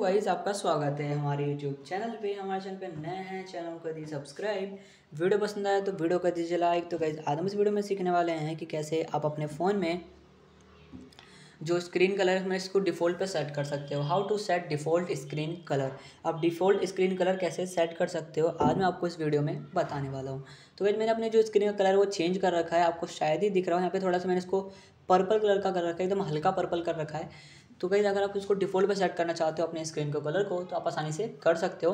Guys आपका स्वागत है हमारे यूट्यूब चैनल पे। हमारे चैनल पे नए हैं चैनल को दी सब्सक्राइब वीडियो पसंद आया तो वीडियो कर दीजिए लाइक तो गाइस आज हम इस वीडियो में सीखने वाले हैं कि कैसे आप अपने फ़ोन में जो स्क्रीन कलर है इसको डिफ़ॉल्ट पे सेट कर सकते हो। How to set default screen colour आप डिफ़ॉल्ट स्क्रीन कलर कैसे सेट कर सकते हो, आज मैं आपको इस वीडियो में बताने वाला हूँ। तो वैसे मैंने अपने जो स्क्रीन का कलर वो चेंज कर रखा है। आपको शायद ही दिख रहा हो, यहाँ पे थोड़ा सा मैंने इसको पर्पल कलर का कर रखा है, एकदम हल्का पर्पल कर रखा है। तो कहीं अगर आप इसको डिफ़ॉल्ट पे सेट करना चाहते हो अपने स्क्रीन के कलर को तो आप आसानी से कर सकते हो।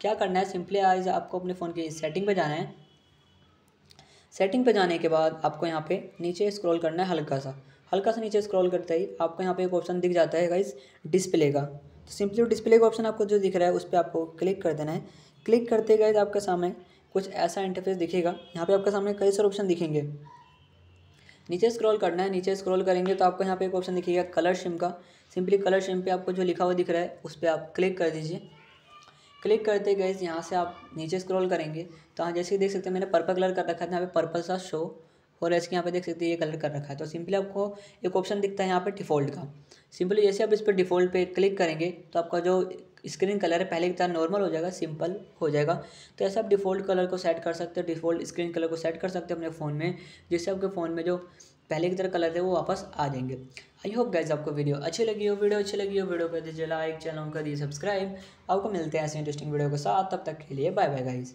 क्या करना है? सिंपली आज आपको अपने फ़ोन की सेटिंग पे जाना है। सेटिंग पे जाने के बाद आपको यहाँ पे नीचे स्क्रॉल करना है हल्का सा। हल्का सा नीचे स्क्रॉल करते ही आपको यहाँ पे एक ऑप्शन दिख जाता है गाइस डिस्प्ले का। तो सिंपली डिस्प्ले का ऑप्शन आपको जो दिख रहा है, उस पर आपको क्लिक कर देना है। क्लिक करते गए आपके सामने कुछ ऐसा इंटरफेस दिखेगा। यहाँ पे आपके सामने कई सारे ऑप्शन दिखेंगे। नीचे स्क्रॉल करना है, नीचे स्क्रॉल करेंगे तो आपको यहाँ पे एक ऑप्शन दिखेगा कलर शिम का। सिंपली कलर शिम पे आपको जो लिखा हुआ दिख रहा है, उस पर आप क्लिक कर दीजिए। क्लिक करते गए, यहाँ से आप नीचे स्क्रॉल करेंगे तो हाँ जैसे देख सकते हैं, मैंने पर्पल कलर कर रखा है यहाँ पे पर्पल सा शो और ऐसे यहाँ पे देख सकते हैं ये कलर कर रखा है। तो सिंपली आपको एक ऑप्शन दिखता है यहाँ पे डिफ़ॉल्ट का। सिंपली जैसे आप इस पर डिफ़ॉल्ट पे क्लिक करेंगे तो आपका जो स्क्रीन कलर है, पहले की तरह नॉर्मल हो जाएगा सिंपल हो जाएगा। तो ऐसे आप डिफ़ॉल्ट कलर को सेट कर सकते हो डिफ़ॉल्ट स्क्रीन कलर को सेट कर सकते हो अपने फ़ोन में, जिससे आपके फ़ोन में जो पहले की तरह कलर थे वो वापस आ जाएँगे। आई होप गाइज़ आपको वीडियो अच्छी लगी हो वीडियो अच्छी लगी हो वीडियो कर दीजिए लाइक चैनल कर दीजिए सब्सक्राइब आपको मिलते हैं ऐसे इंटरेस्टिंग वीडियो के साथ, तब तक के लिए बाय बाय गाइज़